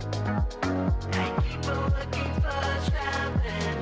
I keep on looking for something.